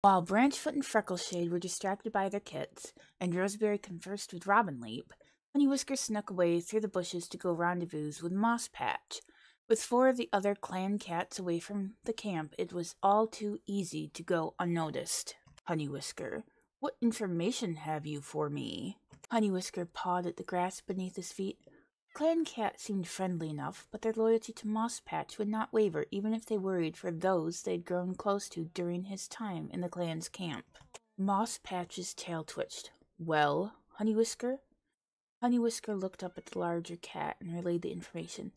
While Branchfoot and Freckleshade were distracted by their kits, and Roseberry conversed with Robinleap, Whisker snuck away through the bushes to go rendezvous with Mosspatch. With four of the other clan cats away from the camp, it was all too easy to go unnoticed. Whisker, what information have you for me? Whisker pawed at the grass beneath his feet. Clan Cat seemed friendly enough, but their loyalty to Mosspatch would not waver even if they worried for those they'd grown close to during his time in the clan's camp. Mosspatch's tail twitched. Well, Honeywhisker, Honey Whisker looked up at the larger cat and relayed the information.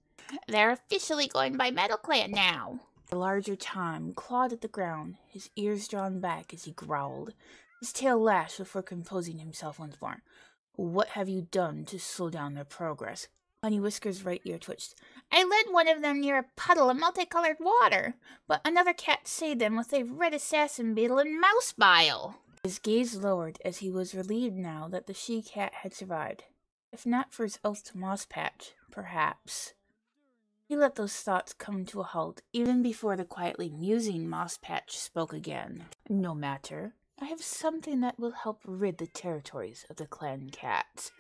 They're officially going by MeadowClan now. The larger Tom clawed at the ground, his ears drawn back as he growled. His tail lashed before composing himself once more. What have you done to slow down their progress? Honeywhisker's right ear twitched. I led one of them near a puddle of multicolored water, but another cat saved them with a red assassin beetle and mouse bile. His gaze lowered as he was relieved now that the she cat had survived. If not for his oath to Mosspatch, perhaps. He let those thoughts come to a halt even before the quietly musing Mosspatch spoke again. No matter. I have something that will help rid the territories of the clan cats.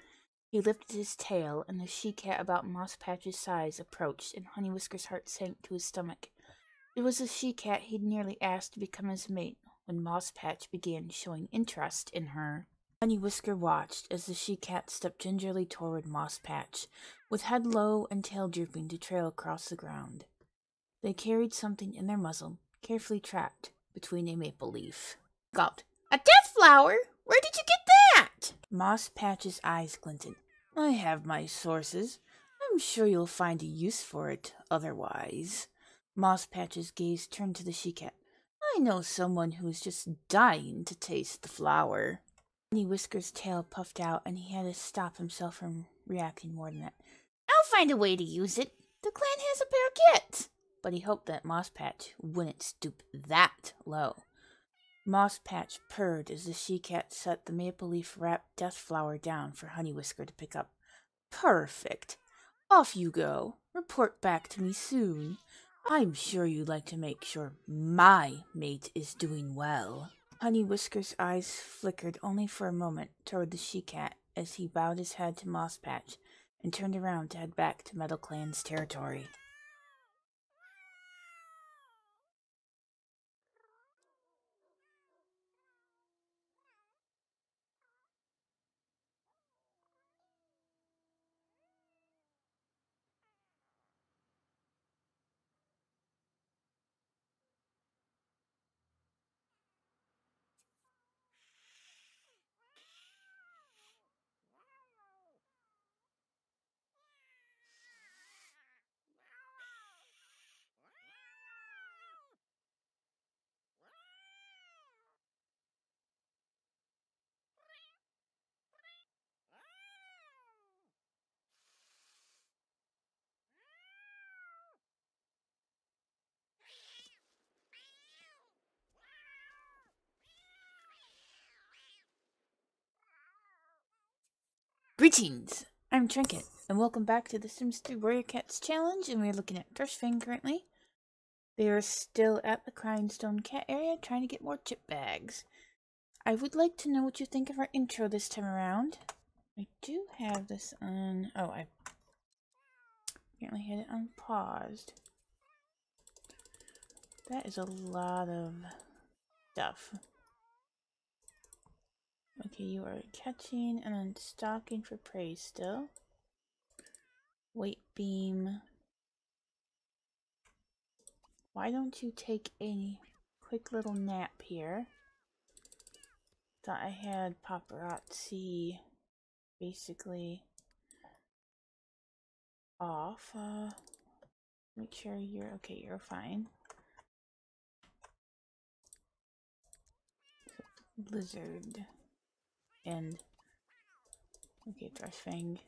He lifted his tail, and the she-cat about Mosspatch's size approached, and Honeywhisker's heart sank to his stomach. It was the she-cat he'd nearly asked to become his mate when Mosspatch began showing interest in her. Honeywhisker watched as the she-cat stepped gingerly toward Mosspatch, with head low and tail drooping to trail across the ground. They carried something in their muzzle, carefully trapped between a maple leaf. Gulped. A death flower? Where did you get? Mosspatch's eyes glinted. I have my sources. I'm sure you'll find a use for it otherwise. Mosspatch's gaze turned to the she-cat. I know someone who is just dying to taste the flower. Honeywhisker's tail puffed out, and he had to stop himself from reacting more than that. I'll find a way to use it. The clan has a pair of kits. But he hoped that Mosspatch wouldn't stoop that low. Mosspatch purred as the she-cat set the maple leaf wrapped death flower down for Honeywhisker to pick up. Perfect. Off you go. Report back to me soon. I'm sure you'd like to make sure my mate is doing well. Honeywhisker's eyes flickered only for a moment toward the she-cat as he bowed his head to Mosspatch and turned around to head back to MeadowClan's territory. Greetings! I'm Trinket, and welcome back to the Sims 3 Warrior Cats Challenge, and we're looking at Thrushfang currently. They are still at the Crying Stone Cat area trying to get more chip bags. I would like to know what you think of our intro this time around. I do have this on... Oh, I apparently had it unpaused. That is a lot of stuff. Okay, you are catching and then stalking for prey still. Weight beam. Why don't you take a quick little nap here? Thought I had paparazzi basically off. Uh, make sure you're okay, you're fine. Blizzard and okay Thrushfang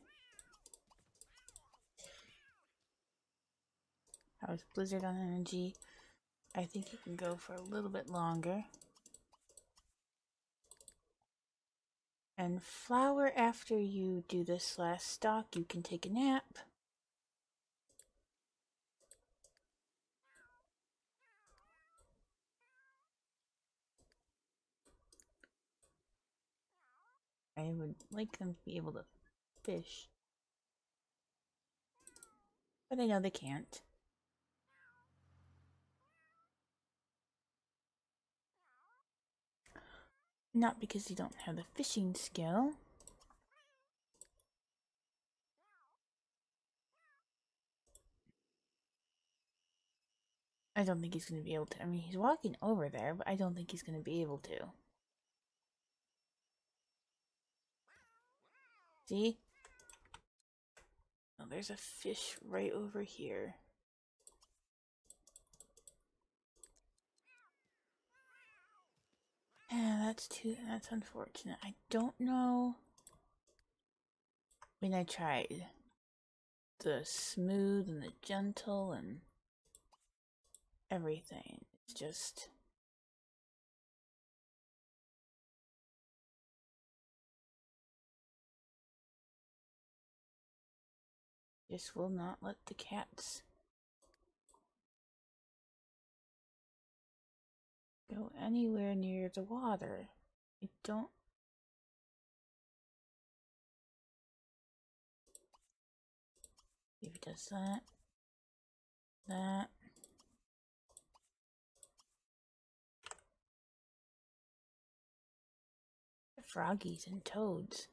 how's Blizzard on energy. I think you can go for a little bit longer. And flower after you do this last stock, you can take a nap I would like them to be able to fish. But I know they can't. Not because you don't have the fishing skill. I don't think he's going to be able to. I mean, he's walking over there, but I don't think he's going to be able to. See? Oh, there's a fish right over here. Yeah, that's too, that's unfortunate. I don't know. I mean, I tried the smooth and the gentle and everything. It's just. Just will not let the cats go anywhere near the water. I don't. If it does that, that. Froggies and toads.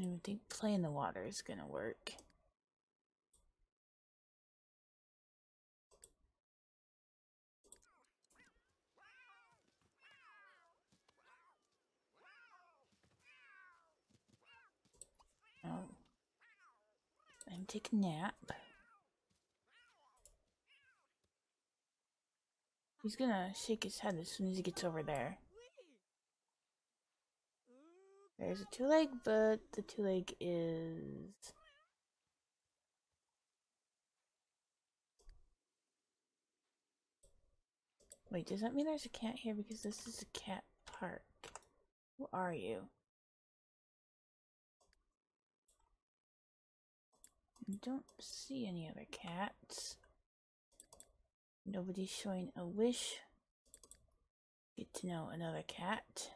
I don't think play in the water is gonna work. Oh. I'm taking a nap. He's gonna shake his head as soon as he gets over there. There's a two leg, but the two leg is. Wait, does that mean there's a cat here? Because this is a cat park. Who are you? I don't see any other cats. Nobody's showing a wish. Get to know another cat.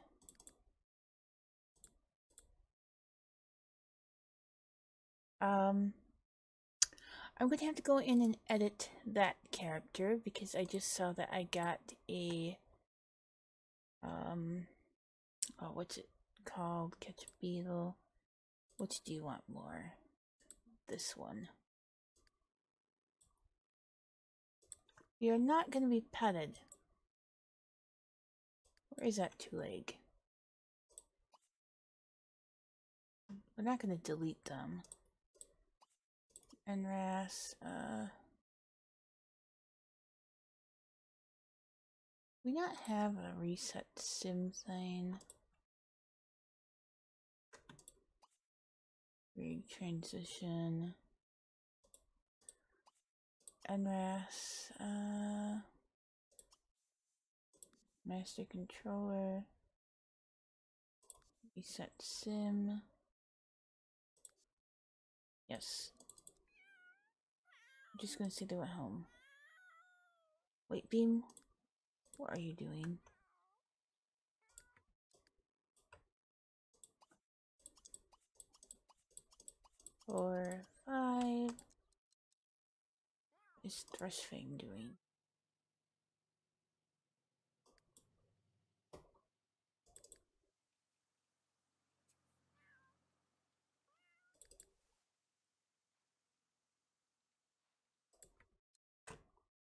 Um, I'm going to have to go in and edit that character because I just saw that I got a, um, oh, what's it called? Catch a beetle. Which do you want more? This one. You're not going to be petted. Where is that two leg? We're not going to delete them. NRaas, uh... We not have a reset sim thing. Read transition. NRaas, uh... Master controller. Reset sim. Yes. I'm just gonna say they at home. Whitebeam, what are you doing? Four, five. What is Thrushfang doing?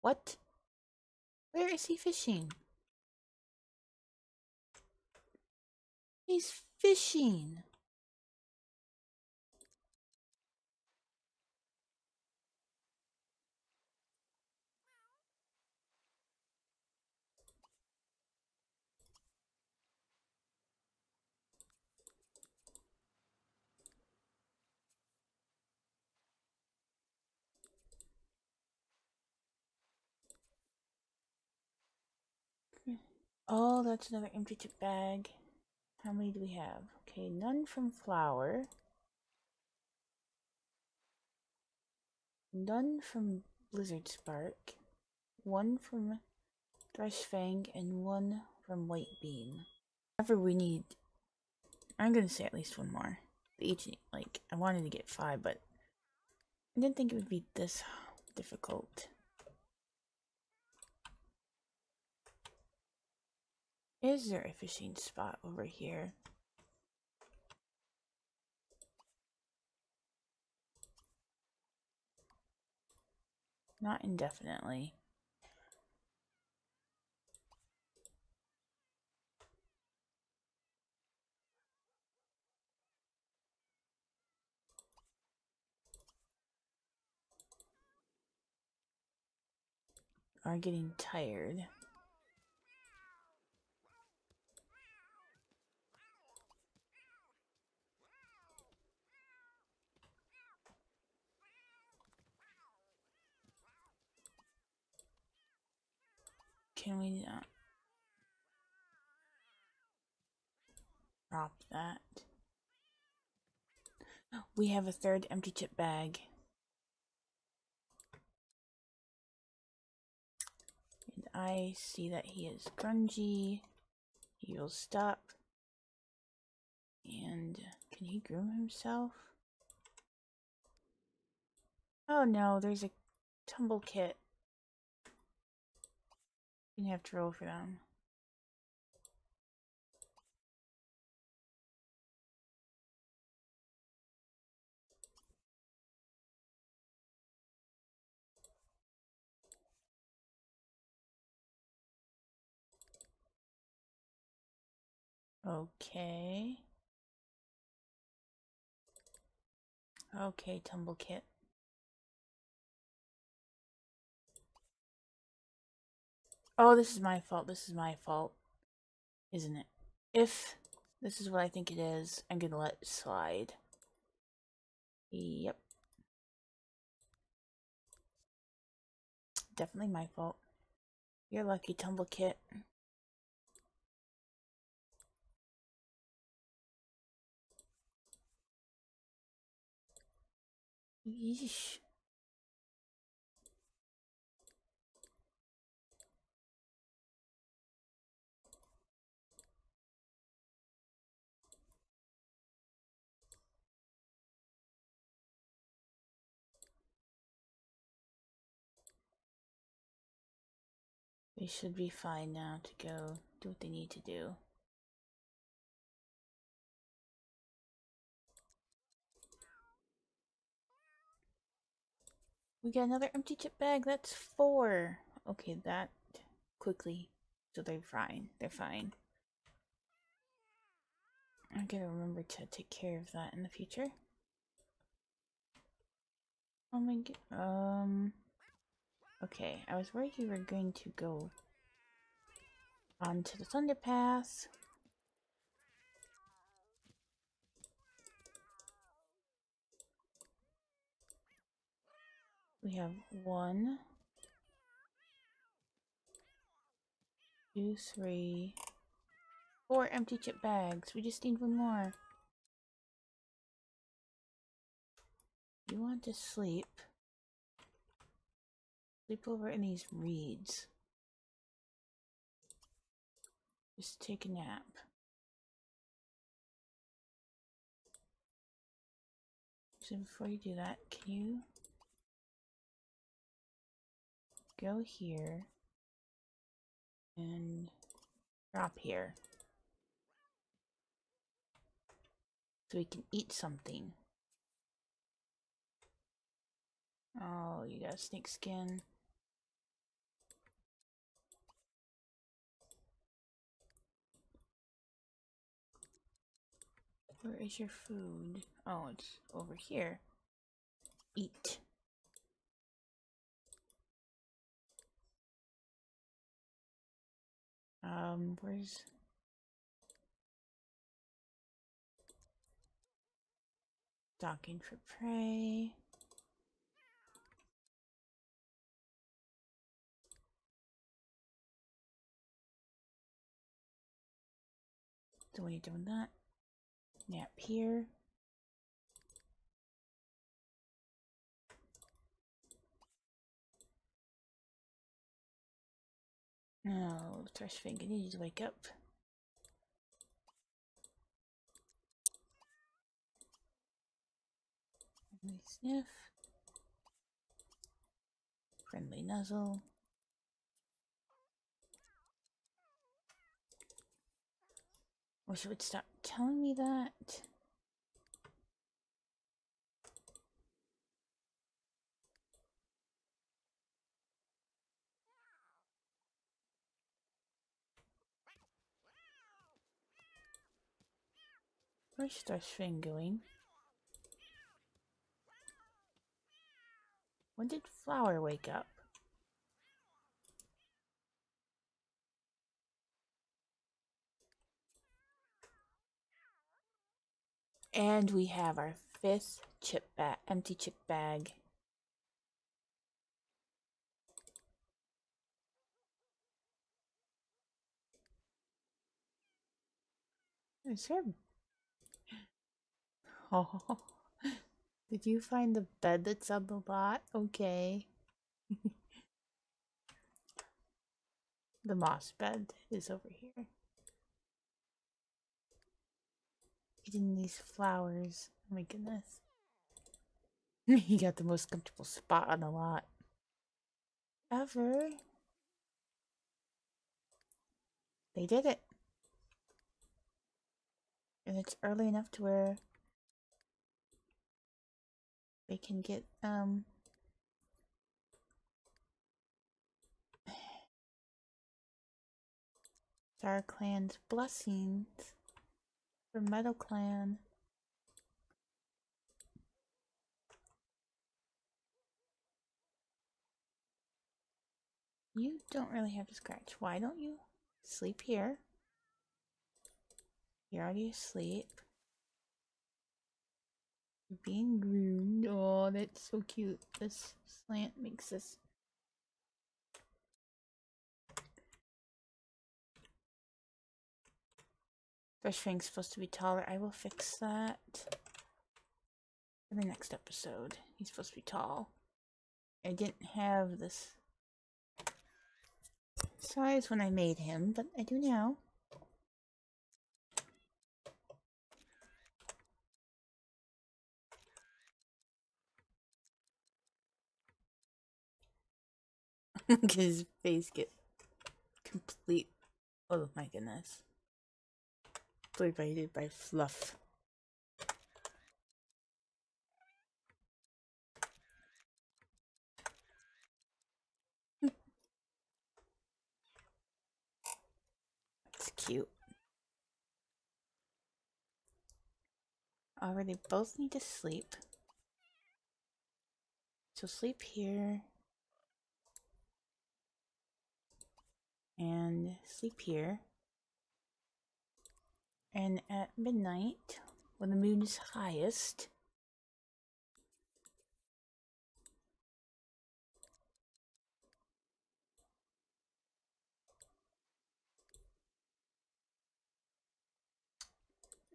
What? Where is he fishing? He's fishing. Oh, that's another empty chip bag. How many do we have? Okay, none from Flower. None from Blizzardspark. One from Thrushfang and one from Whitebeam. However, we need. I'm gonna say at least one more. Each like I wanted to get five, but I didn't think it would be this difficult. Is there a fishing spot over here? Not indefinitely. Are getting tired. Can we not drop that? We have a third empty chip bag. And I see that he is grungy. He will stop. And can he groom himself? Oh no, there's a Tumblekit. You have to roll for them. Okay. Okay, tumble Oh, this is my fault. This is my fault. Isn't it? If this is what I think it is, I'm gonna let it slide. Yep. Definitely my fault. You're lucky, Tumblekit. Yeesh. They should be fine now to go do what they need to do. We got another empty chip bag. That's four. Okay, that quickly. So they're fine. They're fine. I gotta remember to take care of that in the future. Oh my god. Um. Okay, I was worried you were going to go onto the Thunder Pass. We have one, two, three, four empty chip bags. We just need one more. You want to sleep? Sleep over in these reeds. Just take a nap. So before you do that, can you go here and drop here so we can eat something. Oh, you got snake skin. Where is your food? Oh, it's over here. Eat. Um, where's... Docking for prey. So when you're doing that, snap here. Oh, Thrushfang, you need to wake up. Friendly sniff. Friendly nuzzle. Wish it would stop telling me that. Where's Starshine going? When did Flower wake up? And we have our fifth chip bag, empty chip bag. Is there Oh, did you find the bed that's on the lot? Okay. the moss bed is over here. Eating these flowers. Oh my goodness. he got the most comfortable spot on the lot ever. They did it. And it's early enough to where they can get um StarClan's blessings for MeadowClan. You don't really have to scratch. Why don't you sleep here? You're already asleep You're being groomed. Oh, that's so cute. This slant makes this. Thrushfang's supposed to be taller. I will fix that in the next episode. He's supposed to be tall. I didn't have this size when I made him, but I do now. his face get complete. Oh my goodness. Pervaded by fluff. That's cute. Already both need to sleep. So sleep here. and sleep here. And at midnight, when the moon is highest,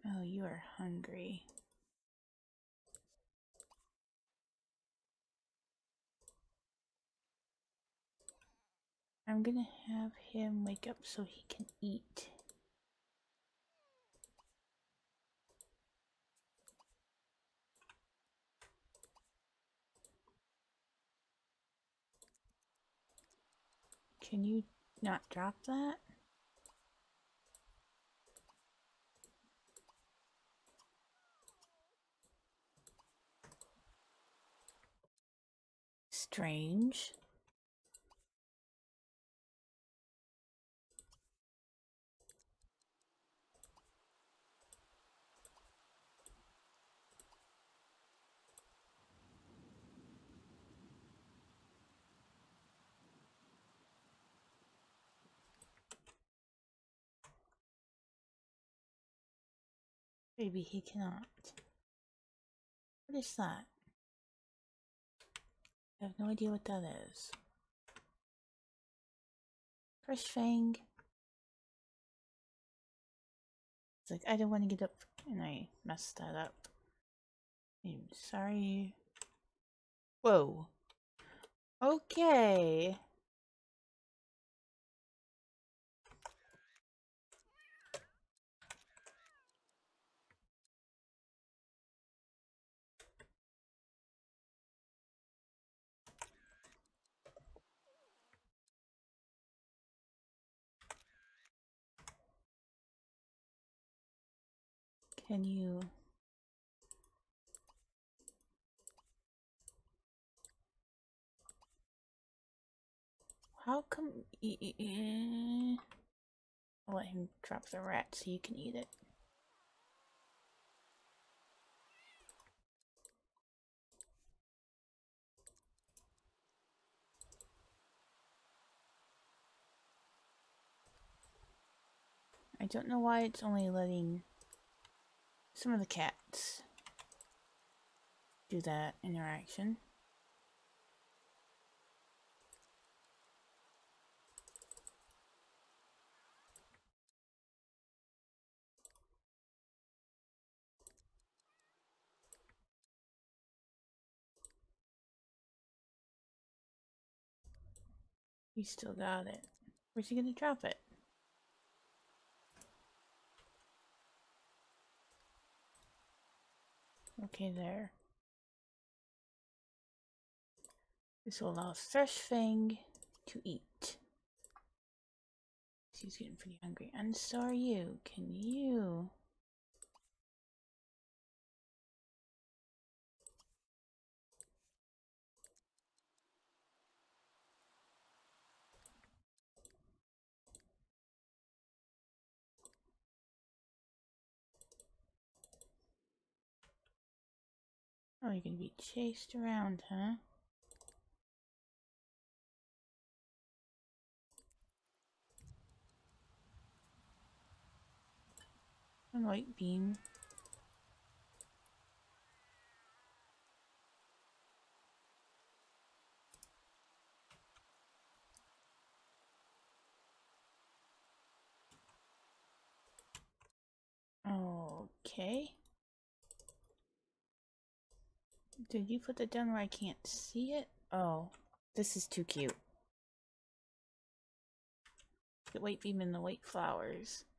Oh, you are hungry. I'm gonna have him wake up so he can eat. Can you not drop that? Strange. Maybe he cannot. What is that? I have no idea what that is. Thrushfang. It's like, I don't want to get up, and I messed that up. I'm sorry. Whoa. Okay. Can you... How come... Let him drop the rat so you can eat it. I don't know why it's only letting some of the cats do that interaction. He still got it. Where's he gonna drop it? Okay, there. This will allow Thrushfang to eat. She's getting pretty hungry. And so are you. Can you? Oh, you're gonna be chased around, huh? And Whitebeam. Okay. Did you put that down where I can't see it? Oh, this is too cute. The Whitebeam and the white flowers.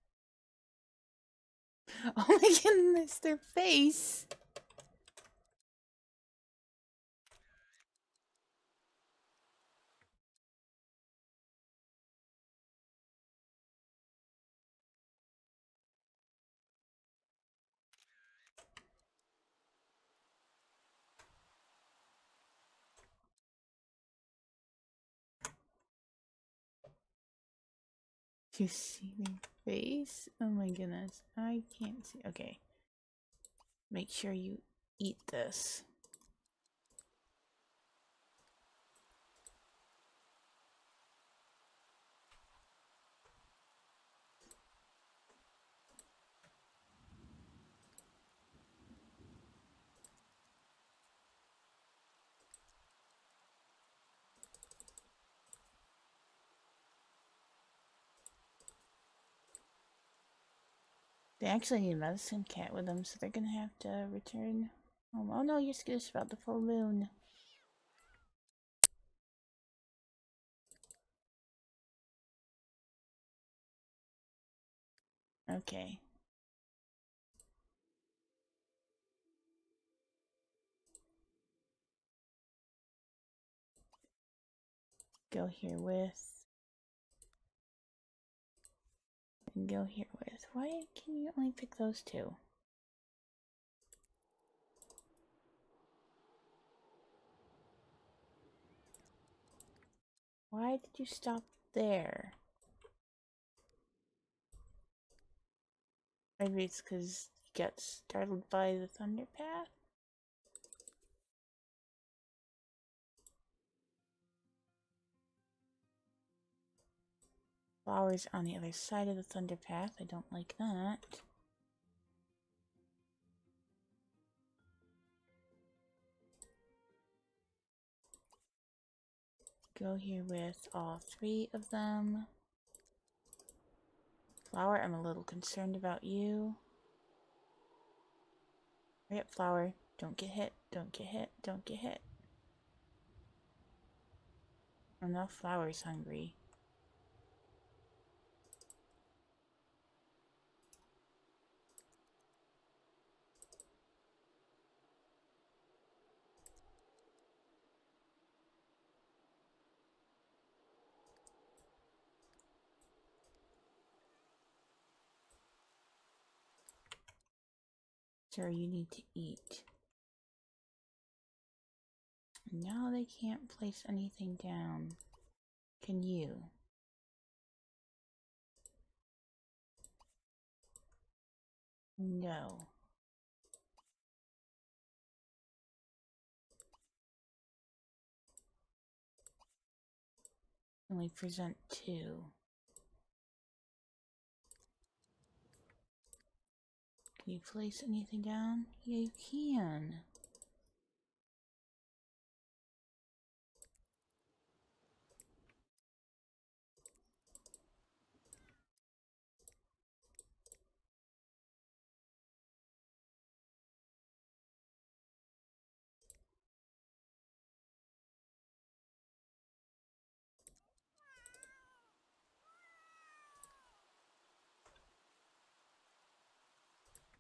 Oh my goodness, their face! You see their face? Oh my goodness. I can't see. Okay. Make sure you eat this. They actually need a medicine cat with them, so they're gonna have to return home. Oh no, you're skittish about the full moon. Okay. Go here with and go here with. Why can you only pick those two? Why did you stop there? Maybe it's because you got startled by the thunder path? Flowers on the other side of the thunder path. I don't like that. Go here with all three of them. Flower, I'm a little concerned about you. Hurry up, Flower. Don't get hit. Don't get hit. Don't get hit. Enough Flower's hungry. Sir, you need to eat. Now they can't place anything down. Can you? No. Only present two. Can you place anything down? Yeah, you can.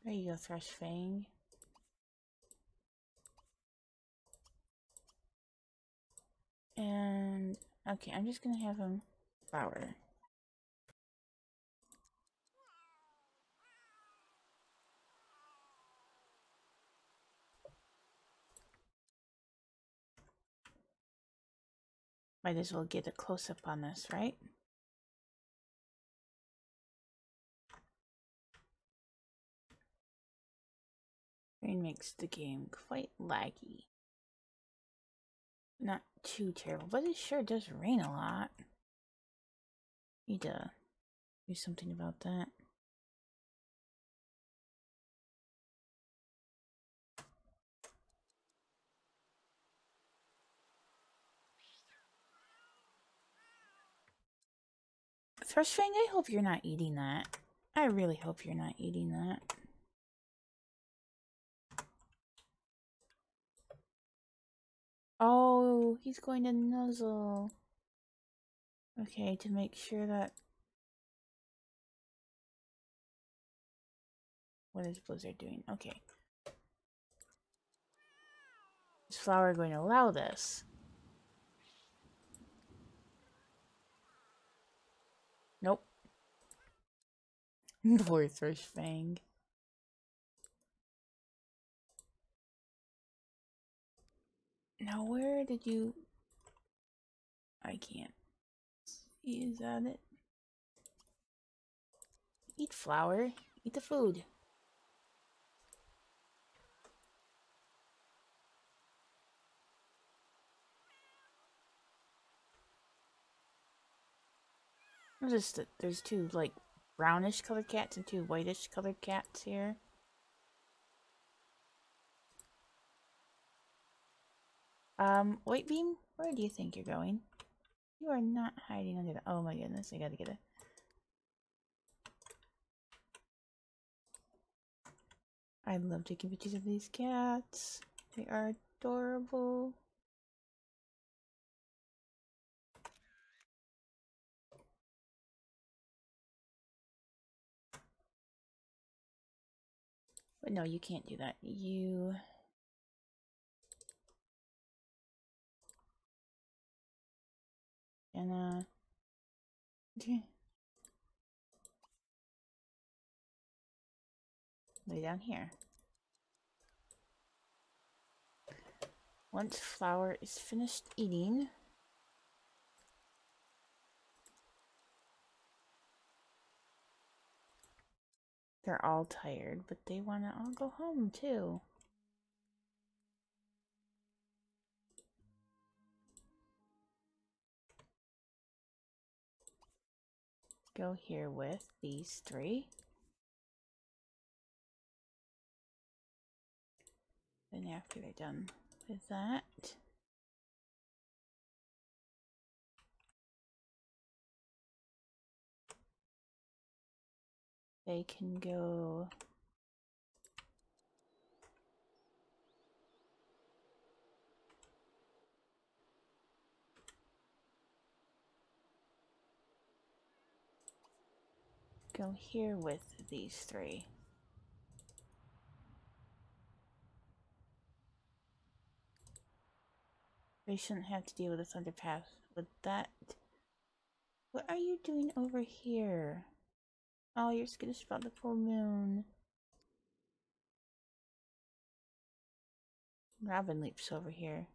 There you go, Thrushfang. And okay, I'm just gonna have him flower. Might as well get a close up on this, right? Rain makes the game quite laggy. Not too terrible, but it sure does rain a lot. Need to do something about that. Thrushfang, I hope you're not eating that. I really hope you're not eating that. Oh, he's going to nuzzle. Okay, to make sure that... What is Blizzard doing? Okay. Is Flower going to allow this? Nope. Poor Thrushfang. Now, where did you... I can't see. Is that it? Eat Flower. Eat the food. Just there's two like brownish colored cats and two whitish colored cats here. Um, Whitebeam, where do you think you're going? You are not hiding under the- oh my goodness, I gotta get it. I love taking pictures of these cats. They are adorable. But no, you can't do that. You And, uh, okay. Lay down here. Once flower is finished eating, they're all tired, but they want to all go home too. Go here with these three. Then after they're done with that, they can go go here with these three. We shouldn't have to deal with a thunderpath with that. What are you doing over here? Oh, you're skittish about the full moon. Robinleap's over here.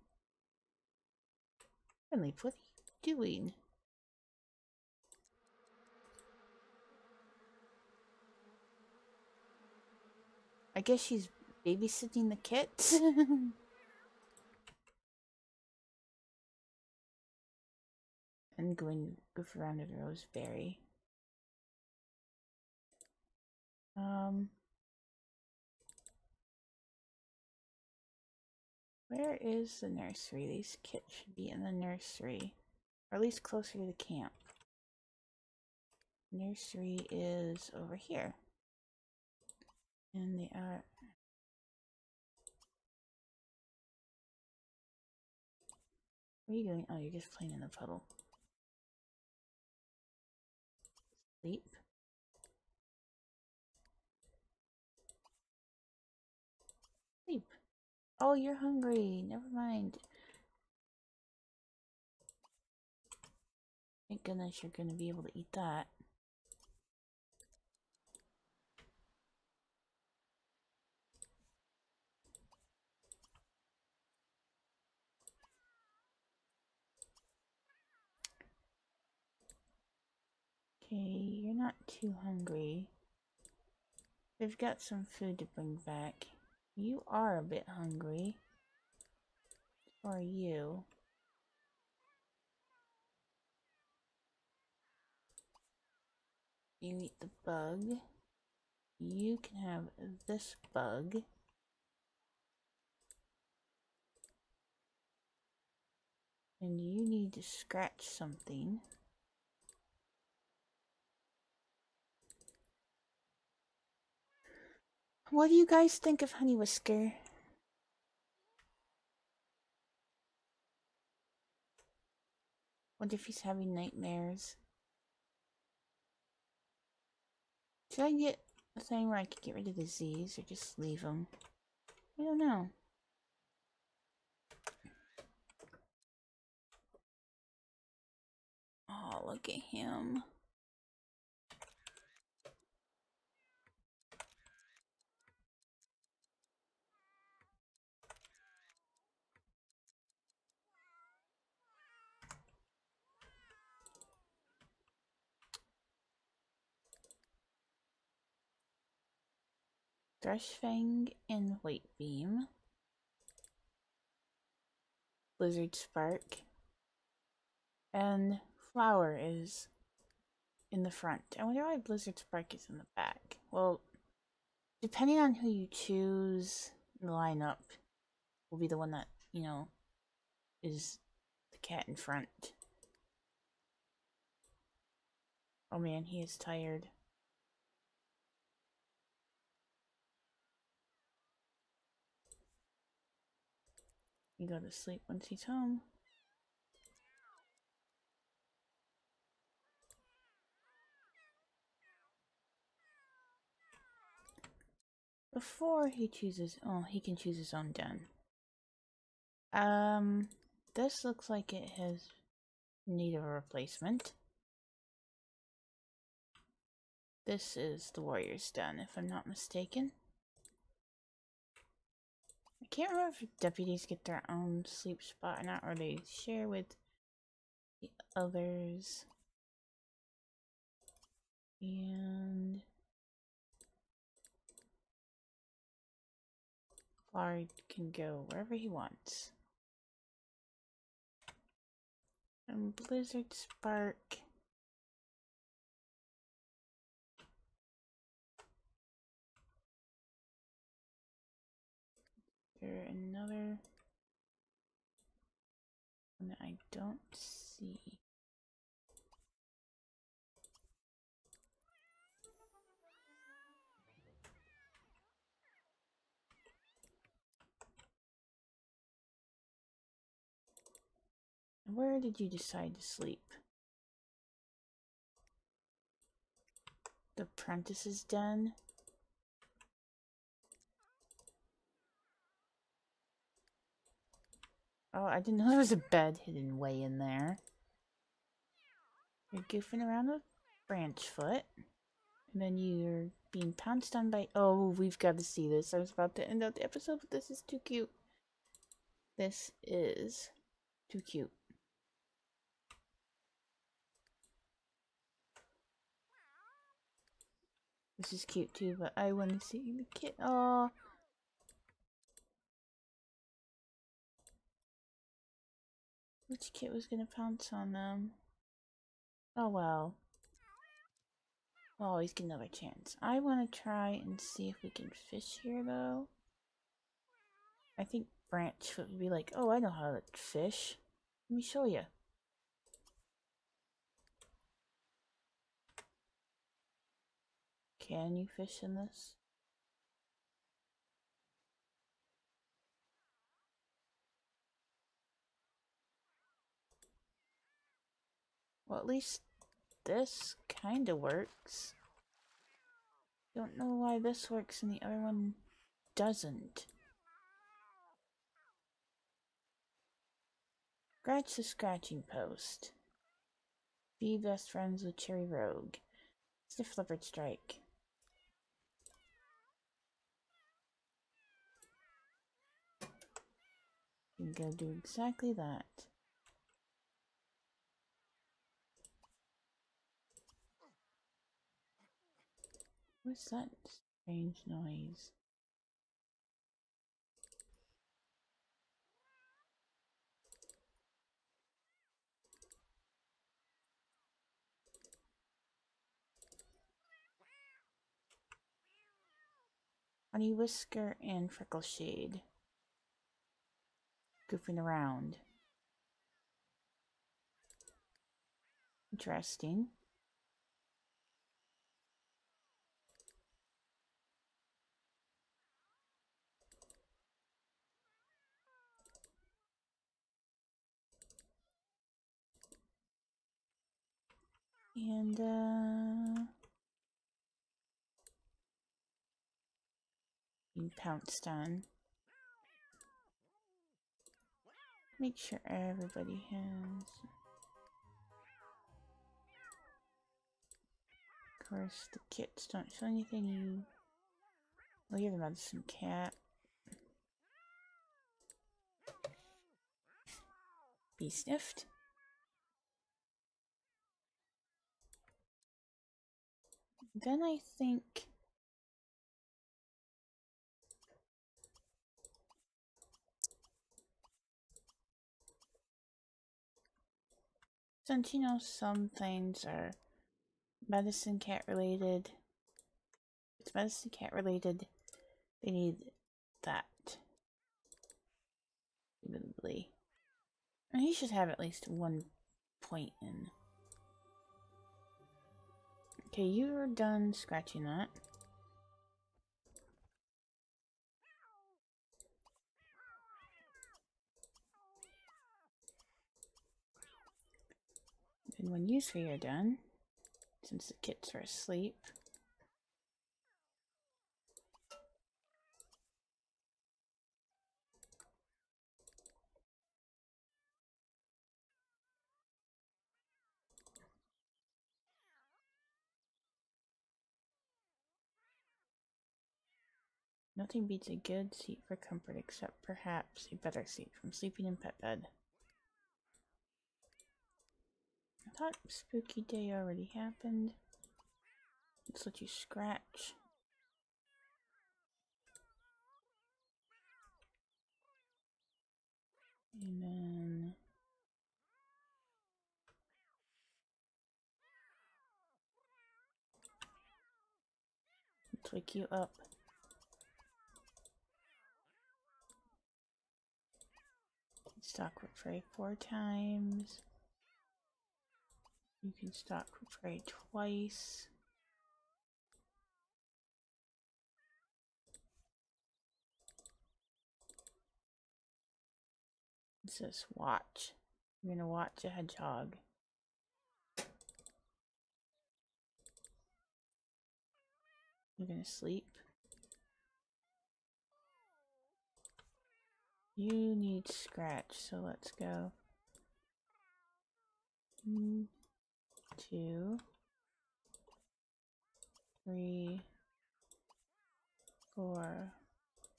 Robinleap, what are you doing? I guess she's babysitting the kits. and going goof around at Roseberry. Um, where is the nursery? These kits should be in the nursery, or at least closer to the camp. Nursery is over here. And they are. What are you doing? Oh, you're just playing in the puddle. Sleep. Sleep. Oh, you're hungry. Never mind. Thank goodness you're to be able to eat that. Okay, you're not too hungry. They've got some food to bring back. You are a bit hungry. So are you. You eat the bug. You can have this bug. And you need to scratch something. What do you guys think of Honeywhisker? What if he's having nightmares? Should I get a thing where I could get rid of the Z's or just leave them? I don't know. Oh, look at him. Thrushfang and White Beam. Blizzardspark. And Flower is in the front. I wonder why Blizzardspark is in the back. Well, depending on who you choose in the lineup, will be the one that, you know, is the cat in front. Oh man, he is tired. You go to sleep once he's home. Before he chooses, oh, he can choose his own den. Um, this looks like it has need of a replacement. This is the warrior's den, if I'm not mistaken can't remember if deputies get their own sleep spot or not, or they share with the others. And Flard can go wherever he wants. And Blizzardspark another one that I don't see? Where did you decide to sleep? The apprentice's den? Oh, I didn't know there was a bed hidden way in there. You're goofing around with Branchfoot. And then you're being pounced on by... Oh, we've got to see this. I was about to end out the episode, but this is too cute. This is too cute. This is cute too, but I want to see the kit. Oh, which kit was gonna pounce on them? Oh well. We'll always get another chance. I want to try and see if we can fish here though. I think Branch would be like, oh, I know how to fish. Let me show you. Can you fish in this? Well, at least this kind of works. Don't know why this works and the other one doesn't. Scratch the scratching post. Be best friends with Cherry Rogue. It's Stiff Leopardstrike. You can go do exactly that. What's that strange noise? Honeywhisker and Freckleshade. Goofing around. Interesting. And, uh... Being pounced on. Make sure everybody has... Of course, the kits don't show anything you... Well, you're the medicine cat. Be sniffed. Then I think since you know some things are medicine cat related it's medicine cat related they need that Probably. And he should have at least one point in Okay, you're done scratching that. And when you three are done, since the kids are asleep, Nothing beats a good seat for comfort except perhaps a better seat from sleeping in pet bed. I thought spooky day already happened. Let's let you scratch. And then let's wake you up. With prey four times. You can with prey twice. It says watch. You're gonna watch a hedgehog. You're gonna sleep. You need scratch, so let's go. One, two, three, four,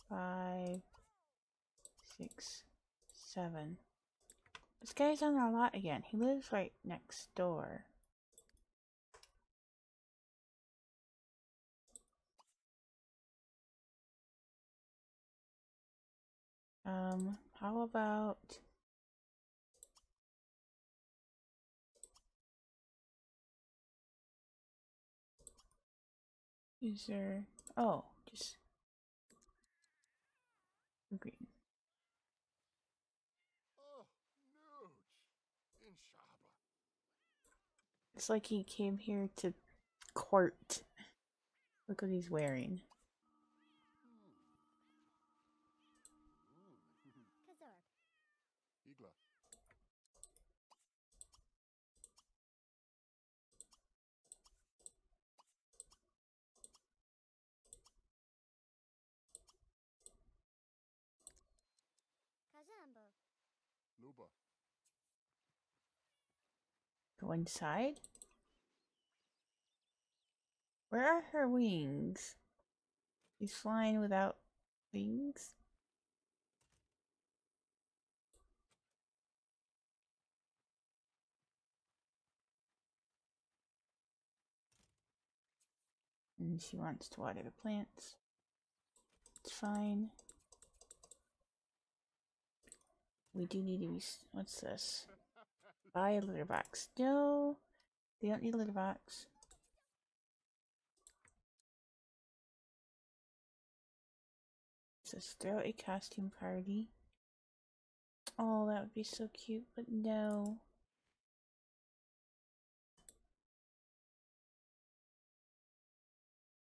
five, six, seven. This guy's on our lot again. He lives right next door. Um, how about is there oh just green. Oh, nooch. In Shaba. It's like he came here to court. Look what he's wearing. Go side. Where are her wings? She's flying without wings. And she wants to water the plants. It's fine. We do need to be. What's this? Buy a litter box. No, they don't need a litter box. Says throw a costume party. Oh, that would be so cute, but no.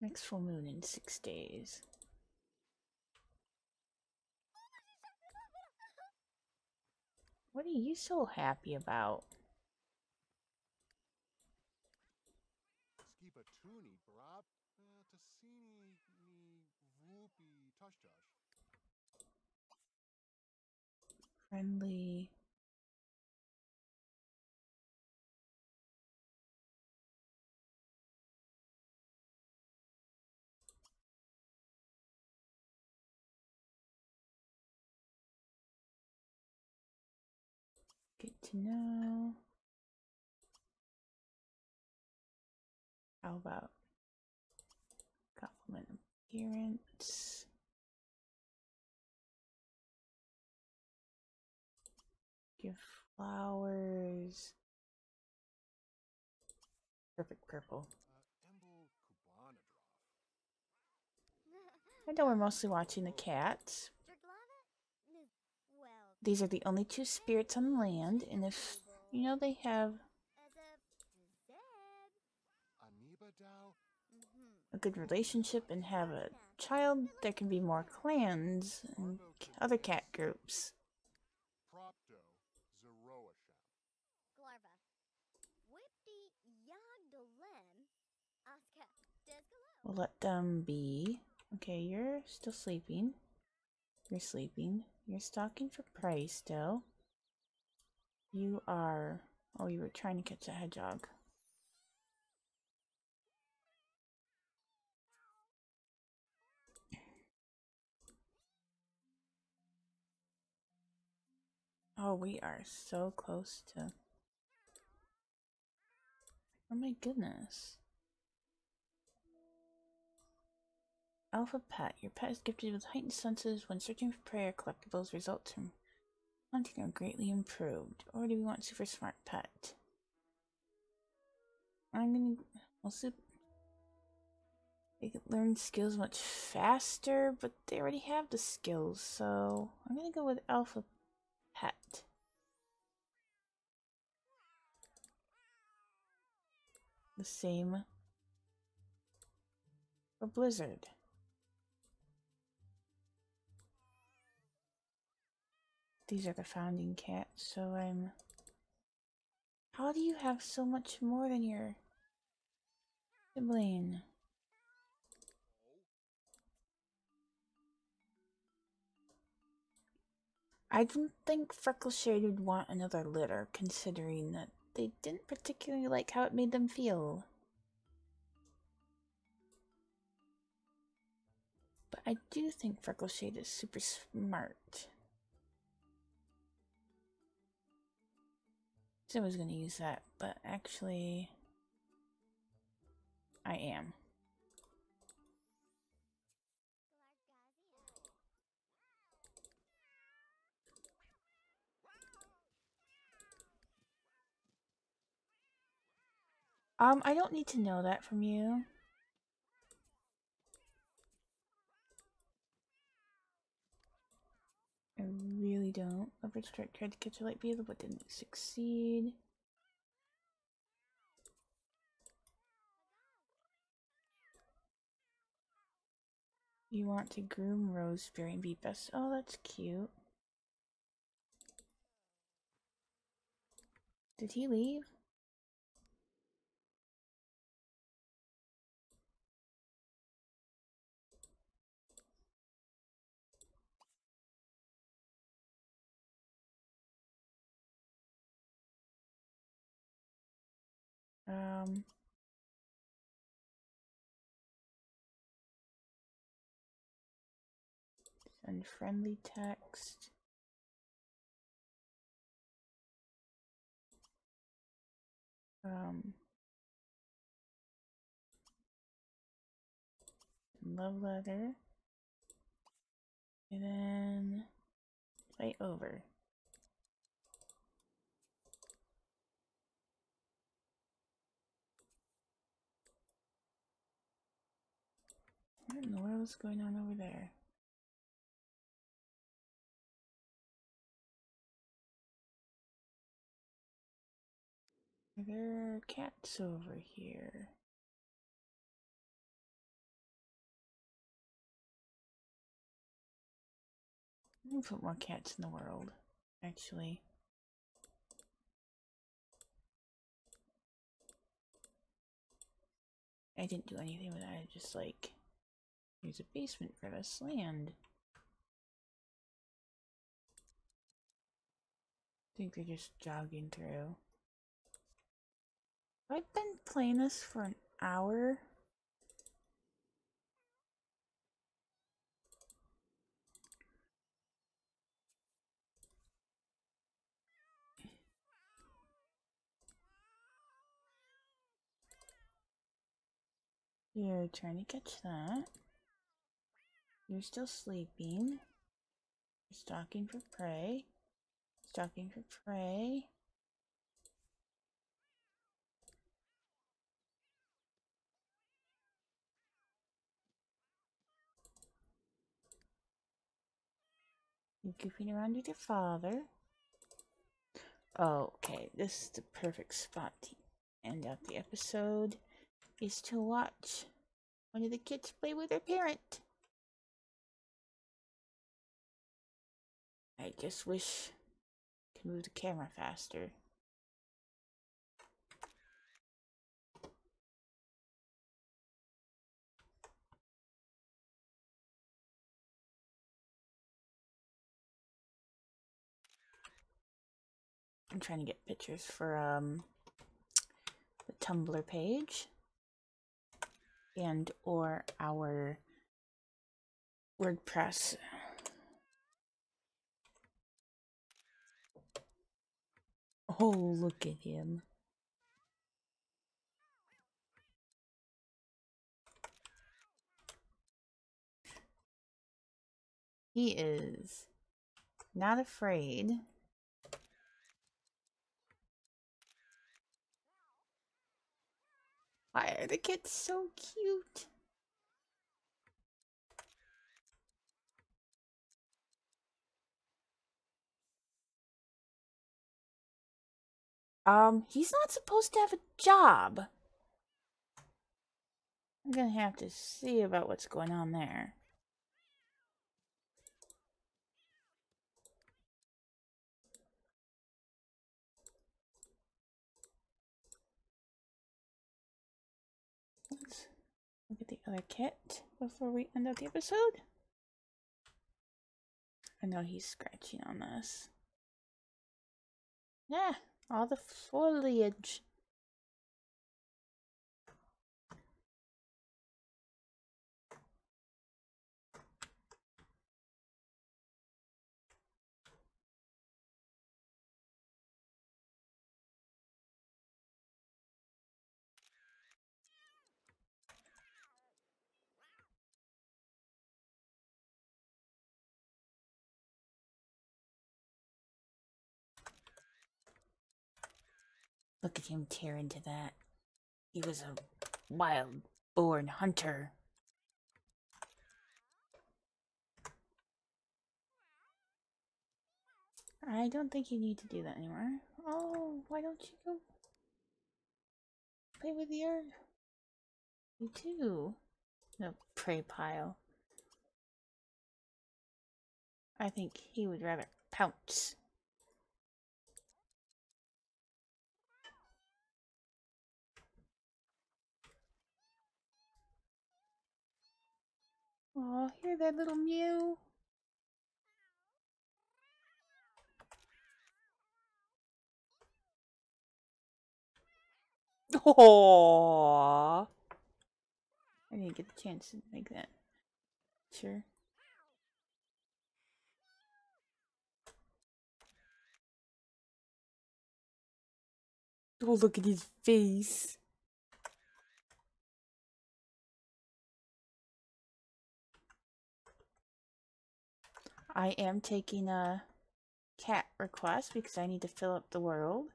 Next full moon in six days. What are you so happy about? Skiba to know. How about compliment appearance? Give flowers. Perfect purple. Uh. I know we're mostly watching the cats. These are the only two spirits on the land, and if you know they have a good relationship and have a child, there can be more clans and other cat groups. We'll let them be. Okay, you're still sleeping. You're sleeping. You're stalking for prey still. You are. Oh, you were trying to catch a hedgehog. Oh, we are so close to. Oh my goodness. Alpha Pet. Your pet is gifted with heightened senses when searching for prey or collectibles. Results from hunting are greatly improved. Or do we want Super Smart Pet? I'm gonna. Well, sup- they can learn skills much faster, but they already have the skills, so I'm gonna go with Alpha Pet. The same for Blizzard. These are the founding cats, so I'm. How do you have so much more than your sibling? I don't think Freckleshade would want another litter, considering that they didn't particularly like how it made them feel. But I do think Freckleshade is super smart. Said I was gonna use that, but actually, I am. Um, I don't need to know that from you. I really don't. Leopardstrike tried to catch a light beetle but didn't succeed. You want to groom Roseberry and be best. Oh, that's cute. Did he leave? Um. Send friendly text. Um. Love letter. And then fight over. What in the world is going on over there? There Are cats over here? Let me put more cats in the world, actually. I didn't do anything with that, I just like use a basement for this land. I think they're just jogging through. I've been playing this for an hour. You're trying to catch that. You're still sleeping. Stalking for prey. Stalking for prey. You're goofing around with your father. Oh, okay. This is the perfect spot to end out the episode. Is to watch one of the kids play with their parent. I just wish I could move the camera faster. I'm trying to get pictures for um the Tumblr page and or our WordPress. Oh, look at him. He is not afraid. Why are the kids so cute? Um, he's not supposed to have a job. I'm gonna have to see about what's going on there. Let's look at the other kit before we end out the episode. I know he's scratching on this. Yeah, all the foliage. Look at him tear into that. He was a wild born hunter. I don't think you need to do that anymore. Oh, why don't you go play with your you too? No prey pile. I think he would rather pounce. Oh, hear that little mew? Oh, I didn't get the chance to make that. Sure. Oh, look at his face. I am taking a cat request because I need to fill up the world.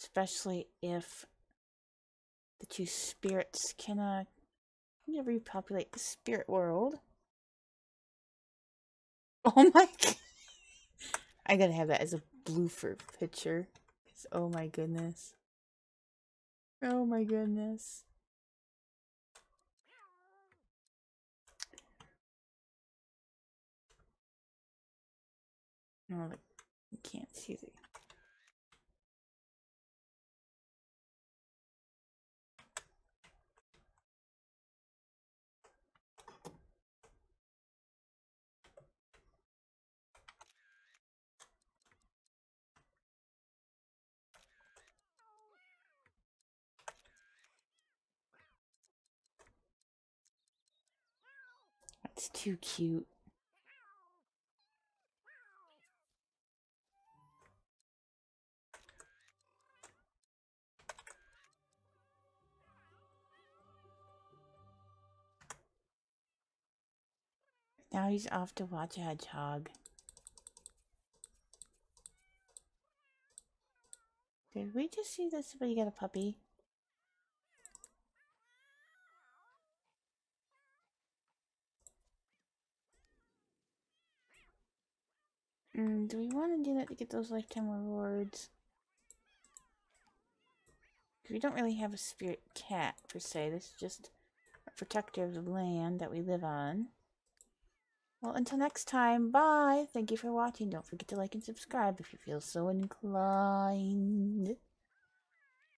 Especially if the two spirits can uh can repopulate the spirit world. Oh my god. I gotta have that as a blooper picture. Oh my goodness. Oh my goodness. Look, you can't see the. Too cute. Now he's off to watch a hedgehog. Did we just see this? that somebody got a puppy? Mm, do we want to do that to get those lifetime rewards? We don't really have a spirit cat per se. This is just a protector of the land that we live on. Well, until next time, bye. Thank you for watching. Don't forget to like and subscribe if you feel so inclined.